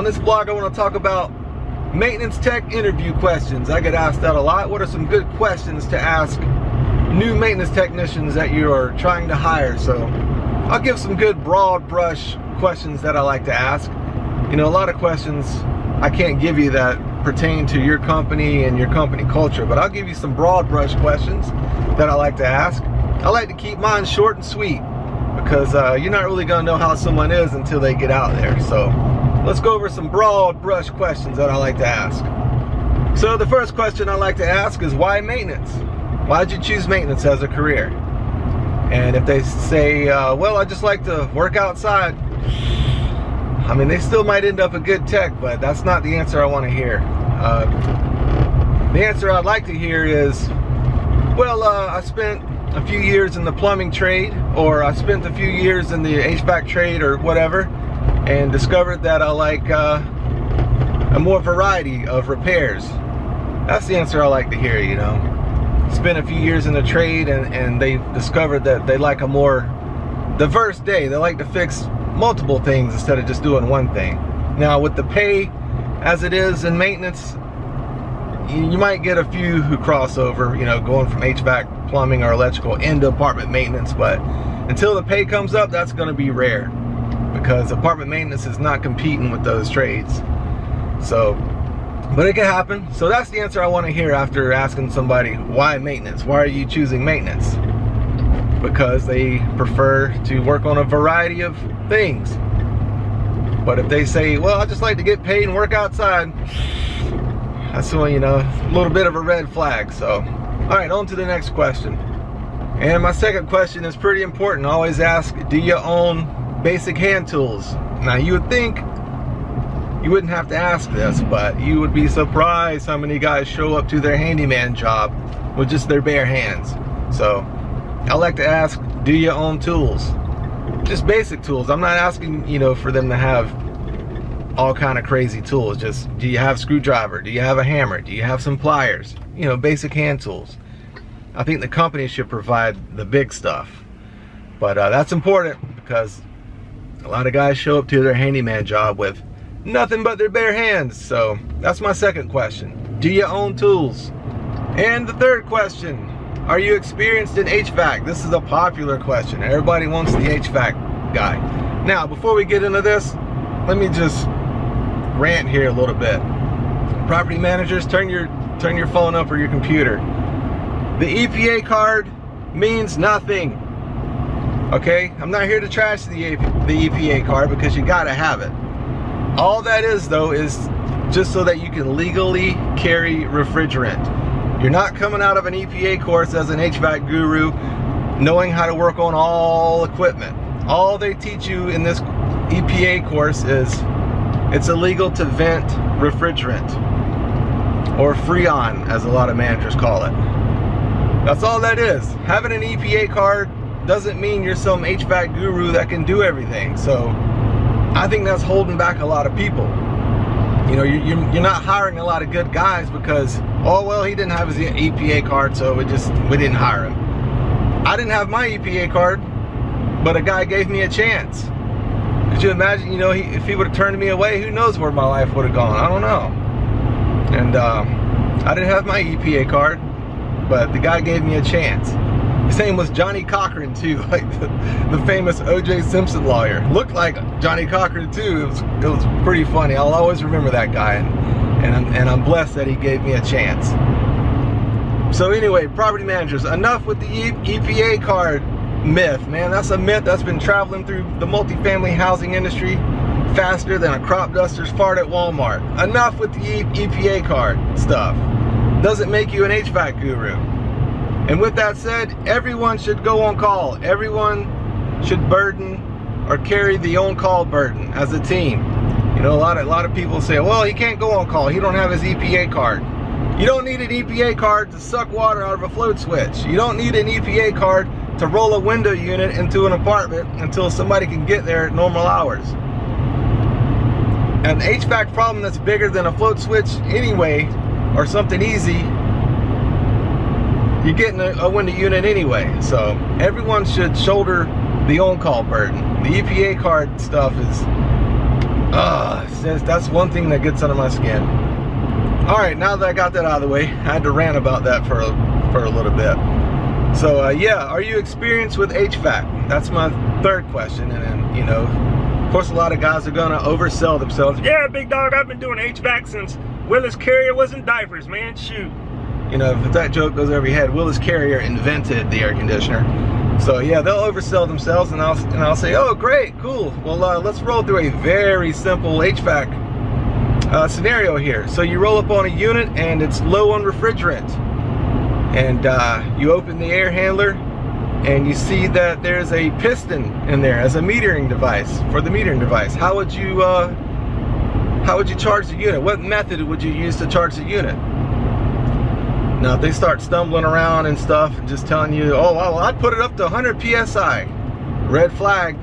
On this vlog, I want to talk about maintenance tech interview questions. I get asked that a lot. What are some good questions to ask new maintenance technicians that you are trying to hire? So I'll give some good broad brush questions that I like to ask. You know, a lot of questions I can't give you that pertain to your company and your company culture, but I'll give you some broad brush questions that I like to ask. I like to keep mine short and sweet because uh, you're not really gonna know how someone is until they get out there. So let's go over some broad brush questions that I like to ask. So the first question I like to ask is why maintenance? Why did you choose maintenance as a career? And if they say, uh, well, I just like to work outside, I mean, they still might end up a good tech, but that's not the answer I want to hear. Uh, the answer I'd like to hear is, well, uh, I spent a few years in the plumbing trade, or I spent a few years in the HVAC trade, or whatever, and discovered that I like uh, a more variety of repairs. That's the answer I like to hear, you know. Spent a few years in the trade, and, and they discovered that they like a more diverse day. They like to fix multiple things instead of just doing one thing. Now with the pay as it is in maintenance, you, might get a few who cross over, you know, going from HVAC, plumbing, or electrical into apartment maintenance, but until the pay comes up, that's gonna be rare because apartment maintenance is not competing with those trades. So, but it can happen. So that's the answer I wanna hear after asking somebody, why maintenance? Why are you choosing maintenance? because they prefer to work on a variety of things. But if they say, well, I just like to get paid and work outside, that's when, you know, a little bit of a red flag. So, all right, on to the next question. And my second question is pretty important. I always ask, do you own basic hand tools? Now, you would think you wouldn't have to ask this, but you would be surprised how many guys show up to their handyman job with just their bare hands. So, I like to ask, do you own tools? Just basic tools. I'm not asking, you know, for them to have all kind of crazy tools. Just, do you have screwdriver? Do you have a hammer? Do you have some pliers? You know, basic hand tools. I think the company should provide the big stuff. But uh, that's important because a lot of guys show up to their handyman job with nothing but their bare hands. So that's my second question. Do you own tools? And the third question, are you experienced in HVAC? This is a popular question. Everybody wants the HVAC guy. Now, before we get into this, let me just rant here a little bit. Property managers, turn your turn your phone up or your computer. The EPA card means nothing. Okay? I'm not here to trash the, the EPA card because you gotta have it. All that is though is just so that you can legally carry refrigerant. You're not coming out of an EPA course as an HVAC guru knowing how to work on all equipment. All they teach you in this EPA course is it's illegal to vent refrigerant or freon as a lot of managers call it. That's all that is. Having an EPA card doesn't mean you're some HVAC guru that can do everything. So I think that's holding back a lot of people. You know, you're, you're not hiring a lot of good guys because, oh, well, he didn't have his EPA card, so we just, we didn't hire him. I didn't have my EPA card, but a guy gave me a chance. Could you imagine, you know, he, if he would have turned me away, who knows where my life would have gone? I don't know. And uh, I didn't have my EPA card, but the guy gave me a chance. Same with Johnnie Cochran too, like the, the famous O.J. Simpson lawyer. Looked like Johnnie Cochran too. It was, it was pretty funny. I'll always remember that guy, and, and, I'm, and I'm blessed that he gave me a chance. So anyway, property managers, enough with the EPA card myth, man. That's a myth that's been traveling through the multifamily housing industry faster than a crop duster's fart at Walmart. Enough with the EPA card stuff. Doesn't make you an HVAC guru. And with that said, everyone should go on call. Everyone should burden or carry the on-call burden as a team. You know, a lot of a lot of people say, well, he can't go on call. He don't have his EPA card. You don't need an EPA card to suck water out of a float switch. You don't need an EPA card to roll a window unit into an apartment until somebody can get there at normal hours. An HVAC problem that's bigger than a float switch anyway, or something easy, you're getting a, a window unit anyway. So everyone should shoulder the on-call burden. The EPA card stuff is uh, that's one thing that gets under my skin. All right, now that I got that out of the way, I had to rant about that for a, for a little bit. So uh, yeah, are you experienced with HVAC? That's my third question. And then, you know, of course, a lot of guys are gonna oversell themselves. Yeah, big dog, I've been doing HVAC since Willis Carrier was in diapers, man, shoot. You know, if that joke goes over your head, Willis Carrier invented the air conditioner. So yeah, they'll oversell themselves and I'll, and I'll say, oh great, cool. Well, uh, let's roll through a very simple HVAC uh, scenario here. So you roll up on a unit and it's low on refrigerant. And uh, you open the air handler and you see that there's a piston in there as a metering device for the metering device. How would you uh, how would you charge the unit? What method would you use to charge the unit? Now, if they start stumbling around and stuff and just telling you, oh, well, I'd put it up to 100 PSI, red flag,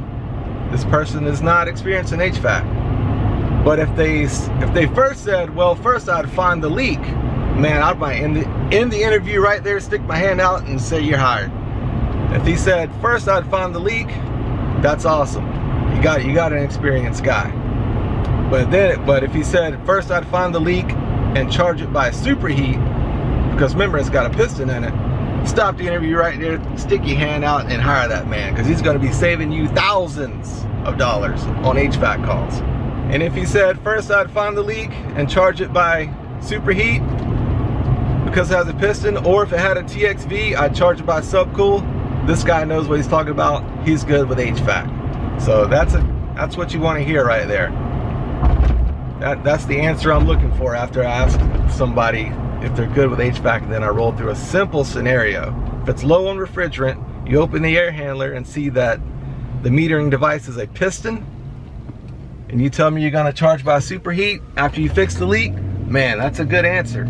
this person is not experiencing HVAC. But if they if they first said, well, first I'd find the leak, man, I'd might in the, in the interview right there, stick my hand out and say you're hired. If he said, first I'd find the leak, that's awesome. You got you got an experienced guy. But then, but if he said, first I'd find the leak and charge it by superheat, because remember it's got a piston in it, stop the interview right there, stick your hand out and hire that man because he's going to be saving you thousands of dollars on HVAC calls. And if he said, first I'd find the leak and charge it by superheat because it has a piston, or if it had a TXV, I'd charge it by subcool. This guy knows what he's talking about. He's good with HVAC. So that's a that's what you want to hear right there. That, that's the answer I'm looking for after I ask somebody if they're good with HVAC, then I roll through a simple scenario. If it's low on refrigerant, you open the air handler and see that the metering device is a piston, and you tell me you're gonna charge by superheat after you fix the leak, man, that's a good answer.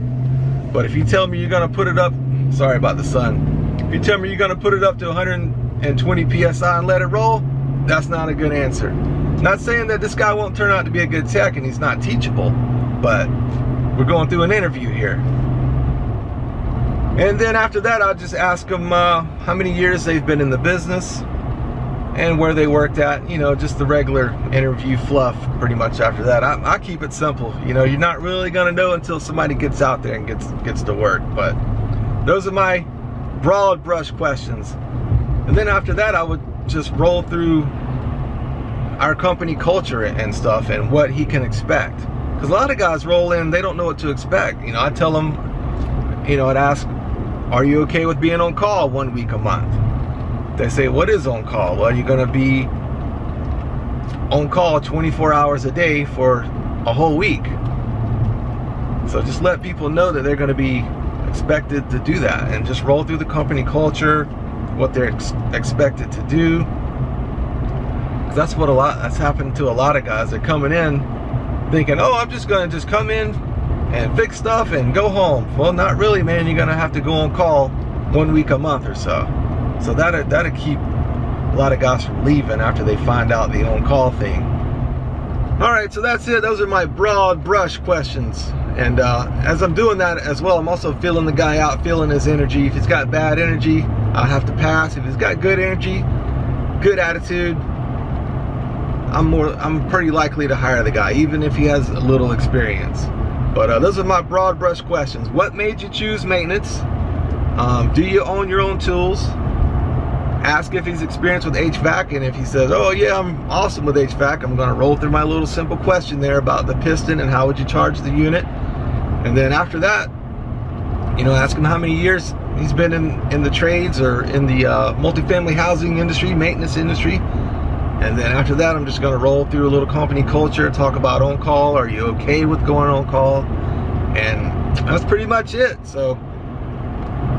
But if you tell me you're gonna put it up, sorry about the sun, if you tell me you're gonna put it up to 120 PSI and let it roll, that's not a good answer. Not saying that this guy won't turn out to be a good tech and he's not teachable, but we're going through an interview here. And then after that, I'll just ask them uh, how many years they've been in the business and where they worked at. You know, just the regular interview fluff pretty much after that. I, I keep it simple. You know, you're not really going to know until somebody gets out there and gets, gets to work. But those are my broad brush questions. And then after that, I would just roll through our company culture and stuff and what he can expect. Because a lot of guys roll in, they don't know what to expect. You know, I tell them, you know, I'd ask, are you okay with being on call one week a month? They say, what is on call? Well, you're going to be on call 24 hours a day for a whole week. So just let people know that they're going to be expected to do that and just roll through the company culture, what they're ex expected to do. That's what a lot, that's happened to a lot of guys. They're coming in thinking, oh, I'm just gonna just come in and fix stuff and go home. Well, not really, man. You're gonna have to go on call one week a month or so. So that'll, that'll keep a lot of guys from leaving after they find out the on-call thing. All right, so that's it. Those are my broad brush questions. And uh, as I'm doing that as well, I'm also feeling the guy out, feeling his energy. If he's got bad energy, I'll have to pass. If he's got good energy, good attitude, I'm more I'm pretty likely to hire the guy even if he has a little experience. But uh, those are my broad brush questions. What made you choose maintenance? Um, do you own your own tools? Ask if he's experienced with HVAC and if he says oh yeah I'm awesome with HVAC I'm gonna roll through my little simple question there about the piston and how would you charge the unit. And then after that you know ask him how many years he's been in in the trades or in the uh, multifamily housing industry maintenance industry and then after that, I'm just gonna roll through a little company culture, talk about on call. Are you okay with going on call? And that's pretty much it. So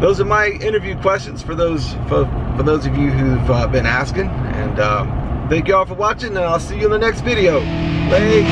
those are my interview questions for those for, for those of you who've uh, been asking. And um, thank you all for watching, and I'll see you in the next video. Thanks.